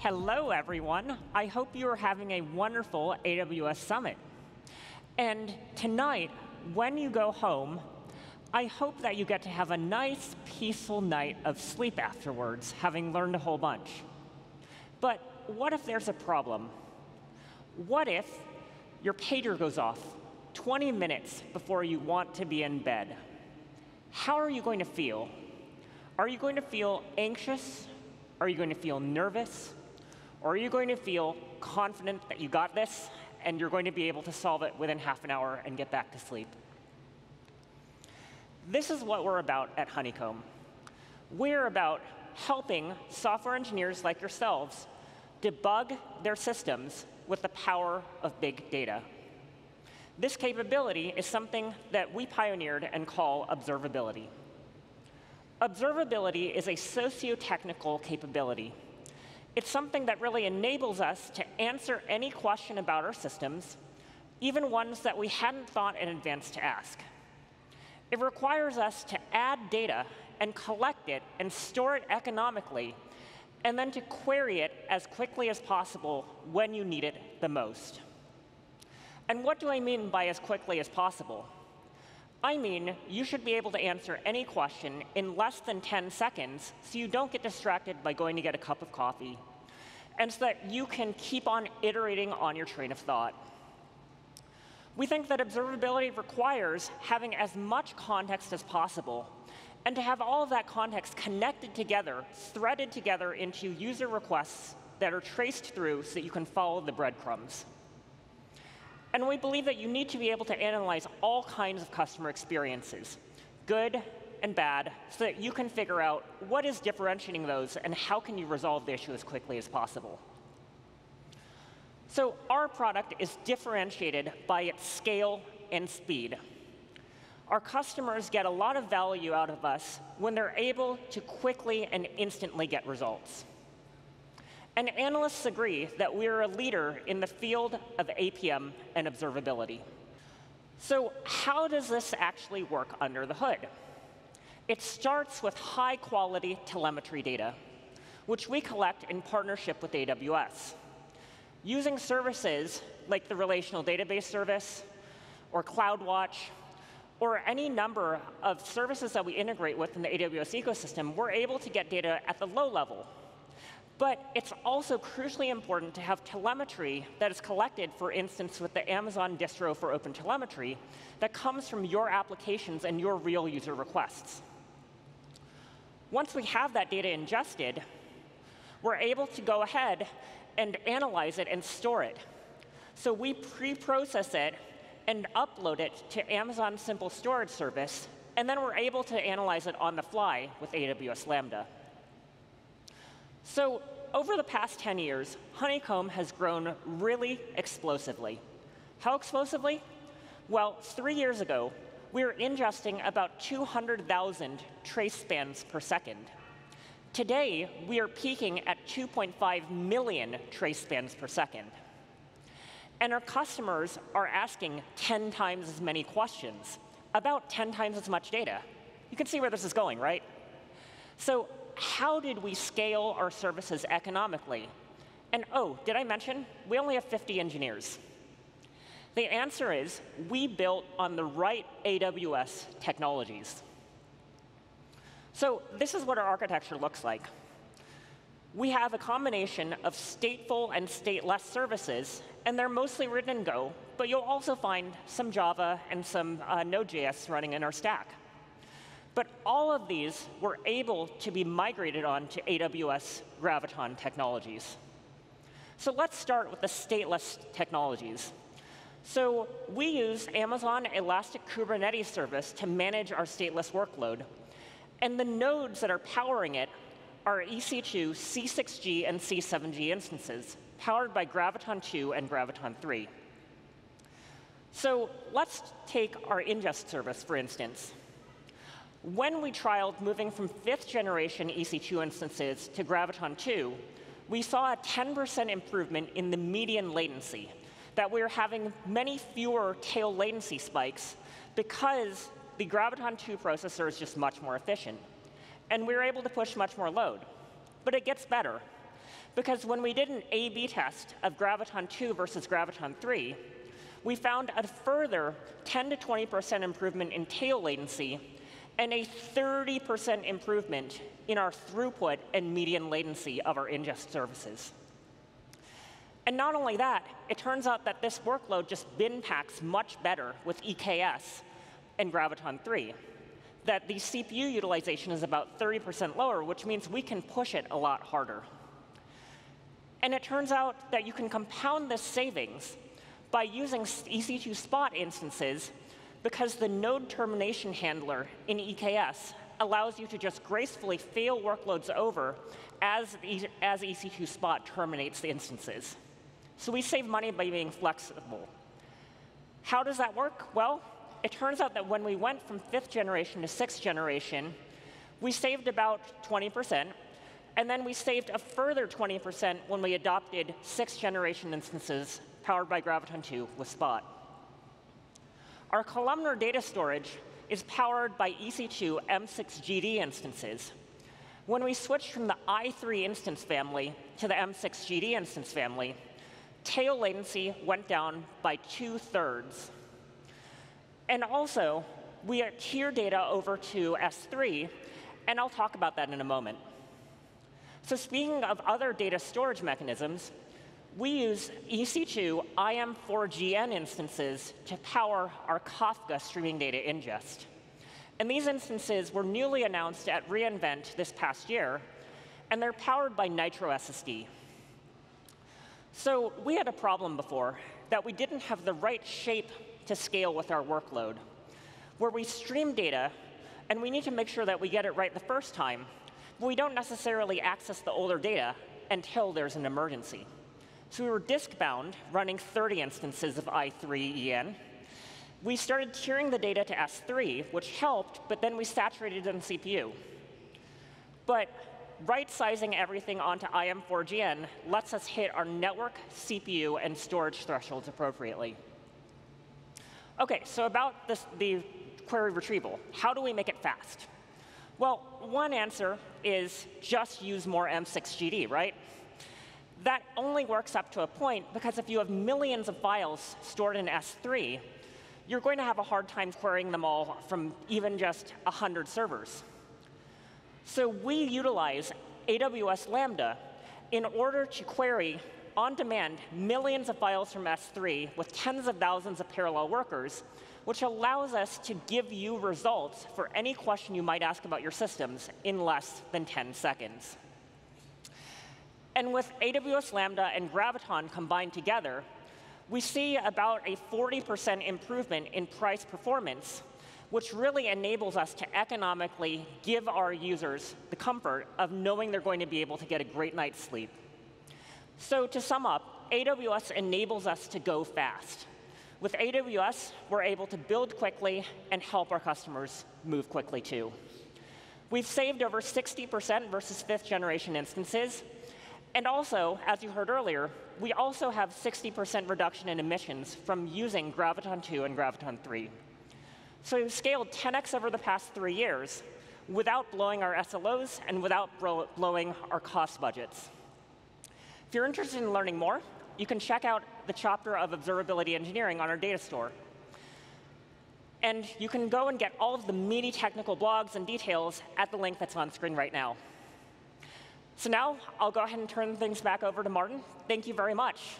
Hello, everyone. I hope you are having a wonderful AWS Summit. And tonight, when you go home, I hope that you get to have a nice, peaceful night of sleep afterwards, having learned a whole bunch. But what if there's a problem? What if your pager goes off 20 minutes before you want to be in bed? How are you going to feel? Are you going to feel anxious? Are you going to feel nervous? Or are you going to feel confident that you got this and you're going to be able to solve it within half an hour and get back to sleep? This is what we're about at Honeycomb. We're about helping software engineers like yourselves debug their systems with the power of big data. This capability is something that we pioneered and call observability. Observability is a socio-technical capability. It's something that really enables us to answer any question about our systems, even ones that we hadn't thought in advance to ask. It requires us to add data and collect it and store it economically, and then to query it as quickly as possible when you need it the most. And what do I mean by as quickly as possible? I mean, you should be able to answer any question in less than 10 seconds so you don't get distracted by going to get a cup of coffee, and so that you can keep on iterating on your train of thought. We think that observability requires having as much context as possible, and to have all of that context connected together, threaded together into user requests that are traced through so that you can follow the breadcrumbs. And we believe that you need to be able to analyze all kinds of customer experiences, good and bad, so that you can figure out what is differentiating those and how can you resolve the issue as quickly as possible. So our product is differentiated by its scale and speed. Our customers get a lot of value out of us when they're able to quickly and instantly get results. And analysts agree that we're a leader in the field of APM and observability. So how does this actually work under the hood? It starts with high-quality telemetry data, which we collect in partnership with AWS. Using services like the Relational Database Service or CloudWatch or any number of services that we integrate with in the AWS ecosystem, we're able to get data at the low level, but it's also crucially important to have telemetry that is collected, for instance, with the Amazon distro for OpenTelemetry that comes from your applications and your real user requests. Once we have that data ingested, we're able to go ahead and analyze it and store it. So we pre-process it and upload it to Amazon Simple Storage Service, and then we're able to analyze it on the fly with AWS Lambda. So over the past 10 years, Honeycomb has grown really explosively. How explosively? Well, three years ago, were ingesting about 200,000 trace spans per second. Today, we are peaking at 2.5 million trace spans per second. And our customers are asking 10 times as many questions about 10 times as much data. You can see where this is going, right? So how did we scale our services economically? And oh, did I mention, we only have 50 engineers. The answer is we built on the right AWS technologies. So this is what our architecture looks like. We have a combination of stateful and stateless services, and they're mostly written in Go, but you'll also find some Java and some uh, Node.js running in our stack. But all of these were able to be migrated onto AWS Graviton technologies. So let's start with the stateless technologies. So we use Amazon Elastic Kubernetes Service to manage our stateless workload. And the nodes that are powering it are EC2, C6G, and C7G instances, powered by Graviton 2 and Graviton 3. So let's take our ingest service, for instance. When we trialed moving from fifth generation EC2 instances to Graviton 2, we saw a 10% improvement in the median latency, that we're having many fewer tail latency spikes because the Graviton 2 processor is just much more efficient. And we're able to push much more load. But it gets better. Because when we did an A-B test of Graviton 2 versus Graviton 3, we found a further 10 to 20% improvement in tail latency and a 30% improvement in our throughput and median latency of our ingest services. And not only that, it turns out that this workload just bin packs much better with EKS and Graviton 3. That the CPU utilization is about 30% lower, which means we can push it a lot harder. And it turns out that you can compound this savings by using EC2 spot instances because the node termination handler in EKS allows you to just gracefully fail workloads over as, as EC2 spot terminates the instances. So we save money by being flexible. How does that work? Well, it turns out that when we went from fifth generation to sixth generation, we saved about 20%, and then we saved a further 20% when we adopted sixth generation instances powered by Graviton 2 with Spot. Our columnar data storage is powered by EC2 M6GD instances. When we switched from the i3 instance family to the M6GD instance family, tail latency went down by two thirds. And also, we tier data over to S3, and I'll talk about that in a moment. So speaking of other data storage mechanisms, we use EC2 IM4GN instances to power our Kafka streaming data ingest. And these instances were newly announced at reInvent this past year, and they're powered by Nitro SSD. So we had a problem before that we didn't have the right shape to scale with our workload, where we stream data, and we need to make sure that we get it right the first time, but we don't necessarily access the older data until there's an emergency. So we were disk-bound, running 30 instances of i3EN. We started tiering the data to S3, which helped, but then we saturated in CPU. But right-sizing everything onto IM4GN lets us hit our network, CPU, and storage thresholds appropriately. OK, so about this, the query retrieval. How do we make it fast? Well, one answer is just use more M6GD, right? That only works up to a point, because if you have millions of files stored in S3, you're going to have a hard time querying them all from even just 100 servers. So we utilize AWS Lambda in order to query on demand millions of files from S3 with tens of thousands of parallel workers, which allows us to give you results for any question you might ask about your systems in less than 10 seconds. And with AWS Lambda and Graviton combined together, we see about a 40% improvement in price performance which really enables us to economically give our users the comfort of knowing they're going to be able to get a great night's sleep. So to sum up, AWS enables us to go fast. With AWS, we're able to build quickly and help our customers move quickly, too. We've saved over 60% versus fifth generation instances. And also, as you heard earlier, we also have 60% reduction in emissions from using Graviton 2 and Graviton 3. So we've scaled 10x over the past three years without blowing our SLOs and without blowing our cost budgets. If you're interested in learning more, you can check out the chapter of observability engineering on our data store. And you can go and get all of the meaty technical blogs and details at the link that's on screen right now. So now I'll go ahead and turn things back over to Martin. Thank you very much.